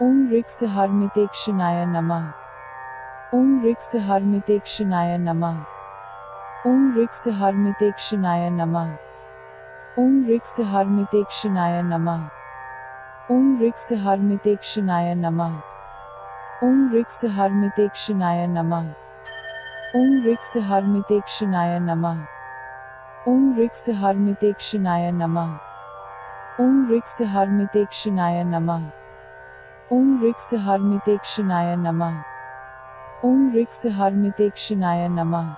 ओम ऋक्स हर्मितेक्षणाय नमः। ओम ऋक्स हर्मितेक्षणाय नमः। ओम ऋक्स हर्मितेक्षणाय नमः। ओम ऋक्स हर्मितेक्षणाय नमः। ओम ऋक्स हर्मितेक्षणाय नमः। ओम ऋक्स हर्मितेक्षणाय नमः। ओम ऋक्स हर्मितेक्षणाय नमः। ओम ऋक्स हर्मितेक्षणाय नमः। ओम ऋक्स हर्मितेक्षणाय नमः। ओम ऋक्स हर्मितेक्षणाय नमः। ओम ऋक्स हर्मितेक्षणाय नमः।